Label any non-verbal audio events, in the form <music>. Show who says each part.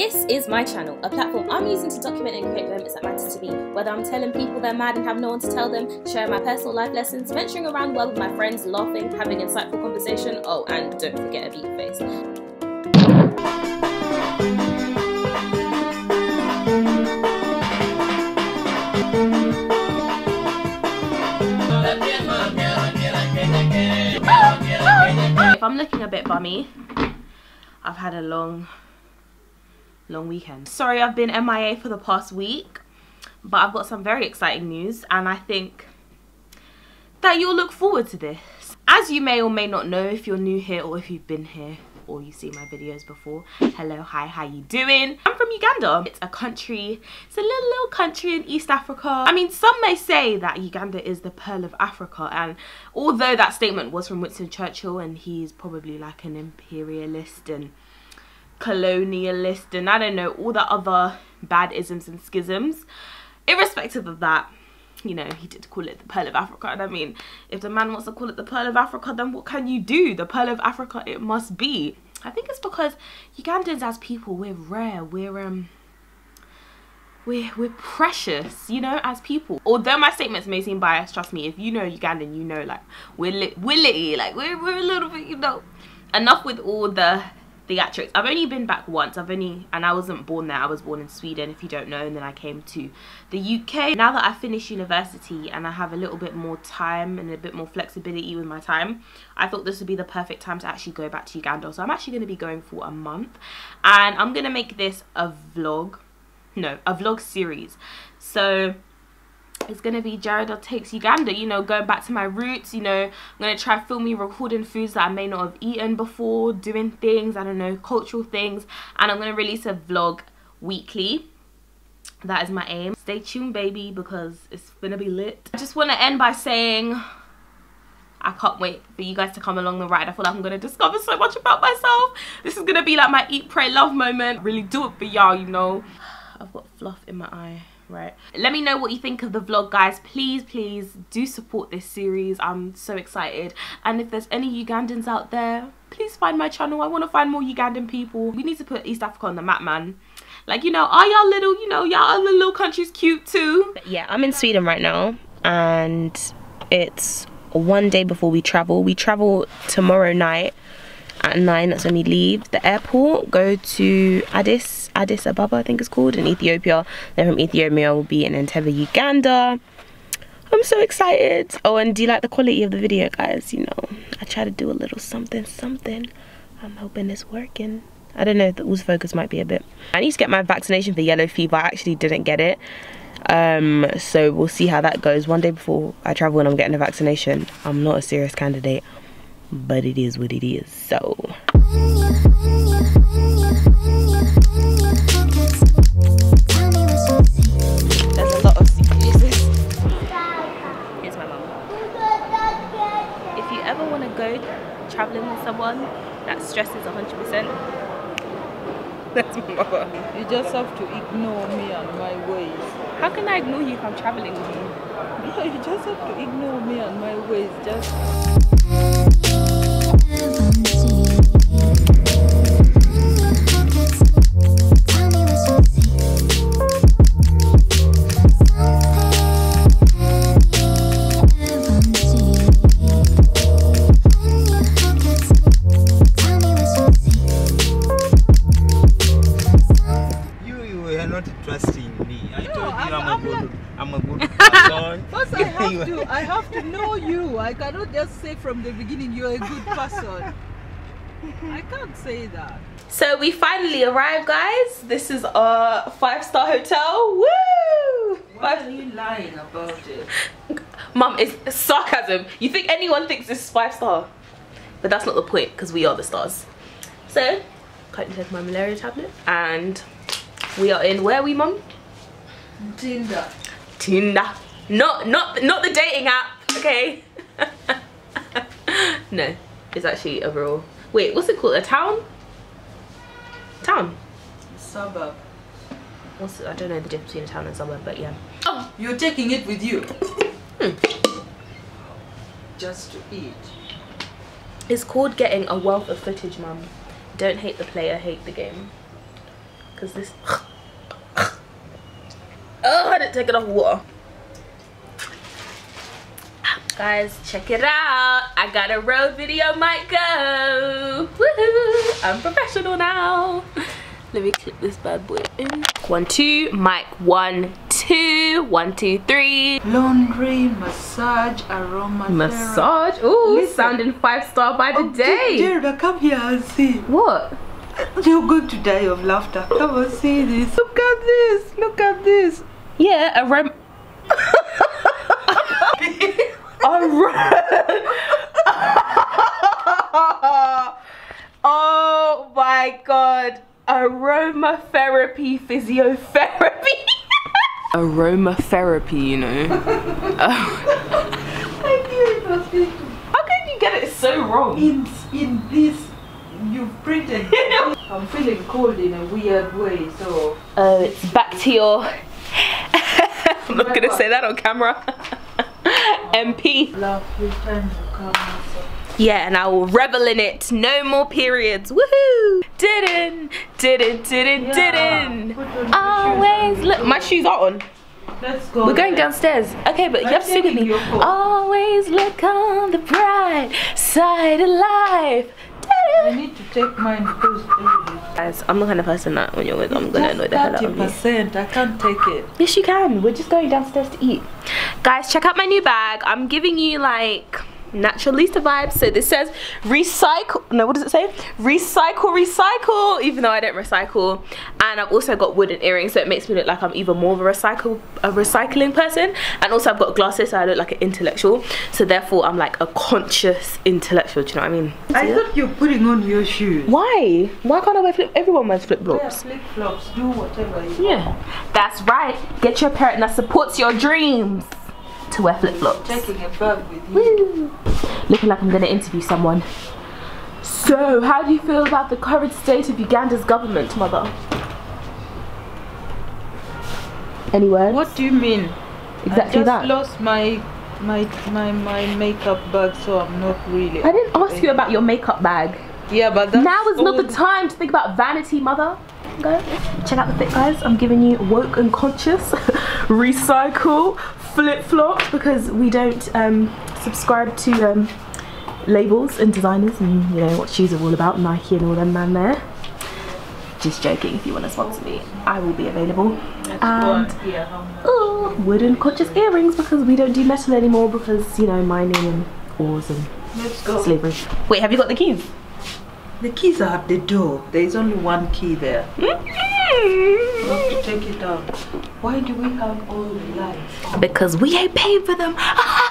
Speaker 1: This is my channel, a platform I'm using to document and create moments that matter to me. Whether I'm telling people they're mad and have no one to tell them, sharing my personal life lessons, venturing around the world with my friends, laughing, having insightful conversation, oh, and don't forget a beat face. If I'm looking a bit bummy, I've had a long long weekend. Sorry I've been MIA for the past week, but I've got some very exciting news and I think that you'll look forward to this. As you may or may not know if you're new here or if you've been here or you see my videos before hello hi how you doing i'm from uganda it's a country it's a little little country in east africa i mean some may say that uganda is the pearl of africa and although that statement was from winston churchill and he's probably like an imperialist and colonialist and I don't know all the other bad isms and schisms. Irrespective of that you know he did call it the pearl of Africa. And I mean if the man wants to call it the pearl of Africa then what can you do? The pearl of Africa it must be. I think it's because Ugandans as people we're rare. We're um we're, we're precious you know as people. Although my statements may seem biased trust me if you know Ugandan you know like we're lit we're litty like we're, we're a little bit you know. Enough with all the theatrics. I've only been back once. I've only, and I wasn't born there. I was born in Sweden, if you don't know. And then I came to the UK. Now that I finished university and I have a little bit more time and a bit more flexibility with my time, I thought this would be the perfect time to actually go back to Uganda. So I'm actually going to be going for a month. And I'm going to make this a vlog. No, a vlog series. So it's gonna be Jared takes Uganda you know going back to my roots you know I'm gonna try filming recording foods that I may not have eaten before doing things I don't know cultural things and I'm gonna release a vlog weekly that is my aim stay tuned baby because it's gonna be lit I just want to end by saying I can't wait for you guys to come along the ride. I feel like I'm going to discover so much about myself. This is going to be like my eat, pray, love moment. Really do it for y'all, you know. I've got fluff in my eye right? Let me know what you think of the vlog guys. Please please do support this series. I'm so excited. And if there's any ugandans out there please find my channel. I want to find more ugandan people. We need to put east africa on the map man. Like you know are y'all little you know y'all little countries cute too? Yeah i'm in sweden right now and it's one day before we travel. We travel tomorrow night at 9 that's when we leave the airport go to addis addis ababa i think it's called in ethiopia. Then from ethiopia we'll be in entebbe uganda. I'm so excited. Oh and do you like the quality of the video guys? You know i try to do a little something something. I'm hoping it's working. I don't know the focus might be a bit. I need to get my vaccination for yellow fever. I actually didn't get it. Um so we'll see how that goes. One day before i travel and i'm getting a vaccination i'm not a serious candidate but it is what it is. So there's a lot of secrets. Here's my mom if you ever want to go traveling with someone that stresses 100% <laughs> that's my mother
Speaker 2: you just have to ignore me and my ways.
Speaker 1: How can i ignore you if i'm traveling with you?
Speaker 2: No <laughs> you just have to ignore me and my ways. Just I have to know you. I cannot just say from the beginning you're a good person. I can't say that.
Speaker 1: So we finally arrived, guys. This is a five-star hotel. Woo!
Speaker 2: Why are you lying about it?
Speaker 1: Mom, it's sarcasm. You think anyone thinks this is five-star? But that's not the point, because we are the stars. So, currently take my malaria tablet, and we are in, where are we, Mom?
Speaker 2: Tinder.
Speaker 1: Tinder. Not, not, not the dating app, okay? <laughs> no, it's actually overall. Wait, what's it called? A town? Town?
Speaker 2: Suburb.
Speaker 1: What's? I don't know the difference between a town and suburb, but yeah.
Speaker 2: Oh, you're taking it with you.
Speaker 1: Hmm.
Speaker 2: Just to eat.
Speaker 1: It's called getting a wealth of footage, mum. Don't hate the player, hate the game. because this. <laughs> oh, I didn't take enough water. Guys, check it out. I got a road video mic go. Woohoo! I'm professional now. Let me clip this bad boy in. One, two, mic one, two, one, two, three.
Speaker 2: Laundry, massage, aroma.
Speaker 1: Massage. Ooh, sounding five star by the
Speaker 2: Oh,
Speaker 1: day.
Speaker 2: Jerridah, come here and see.
Speaker 1: What?
Speaker 2: You're going to die of laughter. Come and see this. Look at this. Look at this.
Speaker 1: Yeah, a rem. a <laughs> rem. <laughs> <laughs> oh my god. Aromatherapy physiotherapy. <laughs> Aromatherapy, you know. <laughs> Oh.
Speaker 2: I knew it was going to
Speaker 1: How can you get it so wrong?
Speaker 2: in in this you've printed I'm feeling cold in a weird way so
Speaker 1: Oh, it's back to your. I'm not gonna say that on camera. MP.
Speaker 2: love your time to come also.
Speaker 1: Yeah, and I will revel in it. No more periods. Woohoo! Didn't, didn't, didn't,
Speaker 2: Yeah.
Speaker 1: didn't.
Speaker 2: Put on your
Speaker 1: Always look. My shoes are on.
Speaker 2: let's go
Speaker 1: We're going downstairs. Okay, but you
Speaker 2: I'm
Speaker 1: have to sing with me. Always look on the bright side of life.
Speaker 2: I need to take mine because
Speaker 1: Guys, I'm the kind of person that when you're with, I'm gonna annoy the hell out of you.
Speaker 2: I can't take it
Speaker 1: Yes, you can. We're just going downstairs to eat. Guys, check out my new bag. I'm giving you like natural Lisa vibes. So this says recycle. No, what does it say? Recycle, recycle. Even though I don't recycle, and I've also got wooden earrings, so it makes me look like I'm even more of a recycle, a recycling person. And also I've got glasses, so I look like an intellectual. So therefore, I'm like a conscious intellectual. Do you know what I mean?
Speaker 2: I
Speaker 1: See
Speaker 2: thought you're putting on your shoes
Speaker 1: Why? Why can't I wear flip? Everyone wears flip flops.
Speaker 2: flip flops do whatever you
Speaker 1: Yeah, that's right. Get your parent that supports your dreams to wear flip flops.
Speaker 2: taking a bag with you
Speaker 1: Looking like I'm gonna interview someone. So, how do you feel about the current state of Uganda's government, mother? Any words?
Speaker 2: what do you mean
Speaker 1: Exactly
Speaker 2: I just
Speaker 1: that.
Speaker 2: lost my my my my makeup bag so I'm not really
Speaker 1: I didn't ask you about your makeup bag.
Speaker 2: yeah but that's
Speaker 1: now is not the time to think about vanity, mother. Go check out the fit, guys. I'm giving you woke and conscious, <laughs> recycle, flip flops because we don't um, subscribe to um, labels and designers and you know what shoes are all about, Nike and all them man there. Just joking. If you want to sponsor me, I will be available. And
Speaker 2: and hear how much.
Speaker 1: oh, wooden conscious earrings because we don't do metal anymore because you know mining and ores and
Speaker 2: let's go
Speaker 1: slavery. Wait, have you got the keys?
Speaker 2: the keys are at the door there is only one key there to take it out why do we have all the lights
Speaker 1: because we ain't paying for them. <laughs>